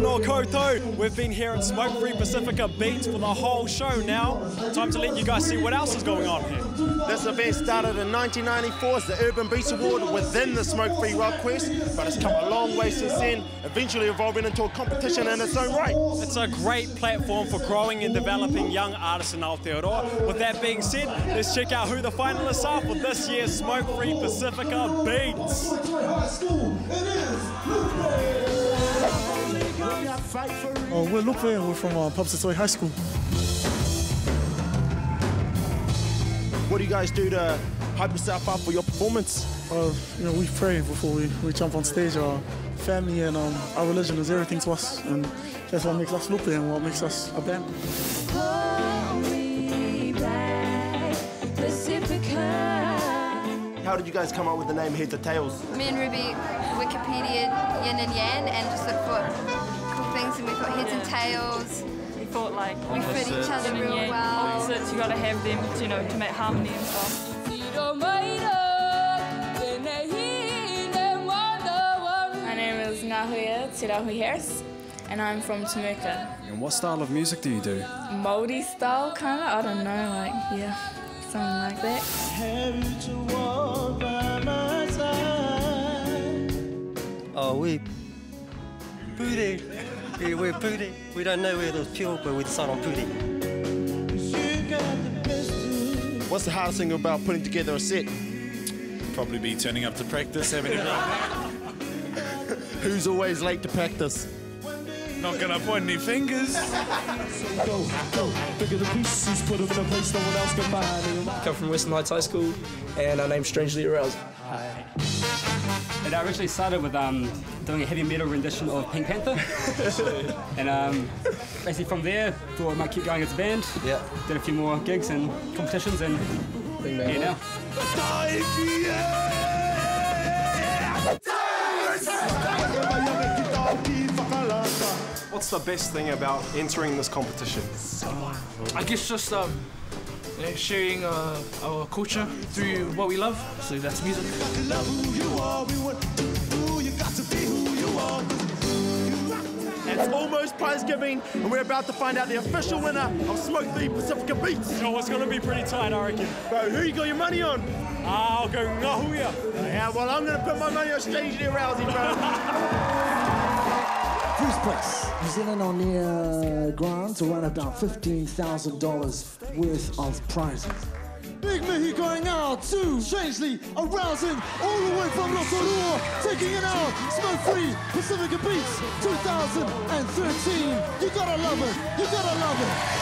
no koutou. We've been here at Smokefree Pacifica Beats for the whole show now. Time to let you guys see what else is going on here. This event started in 1994 as the Urban Beats Award within the Smokefree Rock Quest, but it's come a long way since then, eventually evolving into a competition in its own right. It's a great platform for growing and developing young artists in Aotearoa. With that being said, let's check out who the finalists are for this year's Smoke Free Pacifica Beats. Oh, we're Lupe and we're from uh, Papatoetoe High School. What do you guys do to hype yourself up for your performance? Uh, you know, we pray before we, we jump on stage. Our family and um, our religion is everything to us, and that's what makes us Lupe and what makes us a band. How did you guys come up with the name Heads or Tails? Me and Ruby Wikipedia yin and yang and just look for cool things and we put heads and tails. We thought like We fit each other yin real yang, well. opposites, you gotta have them, you know, to make harmony and stuff. My name is Ngahuia Tirahui Harris, and I'm from Temuka. And what style of music do you do? Moldy style, kind of. I don't know, like, yeah, something like that. Oh, we Puri. We, we're Puri. We don't know whether it's pure, but we decided on Puri. What's the hardest thing about putting together a set? Probably be turning up to practice, having a Who's always late to practice? Not gonna point any fingers. Go, go, pick the pieces, put them in a place no one else can find. Come from Western Heights High School, and our name's Strangely Aroused. It originally started with um, doing a heavy metal rendition of Pink Panther. and um, basically from there, thought I might keep going as a band. Yeah. Did a few more gigs and competitions and Big man. here now. What's the best thing about entering this competition? I guess just um, you sharing uh, our culture through what we love. So that's music. It's almost prize giving, and we're about to find out the official winner of Smokefree Pacifica Beats. Oh, it's going to be pretty tight, I reckon. Bro, who you got your money on? I'll go Ngahuia. Yeah, well, I'm going to put my money on Strangely Arousing, bro. First place, New Zealand on the uh, ground to run about $15,000 worth of prizes. Big Mihi going out to Strangely Arousing all the way from Los Rotorua, taking it out, Smokefree, Pacifica Beats 2013. You gotta love it, you gotta love it.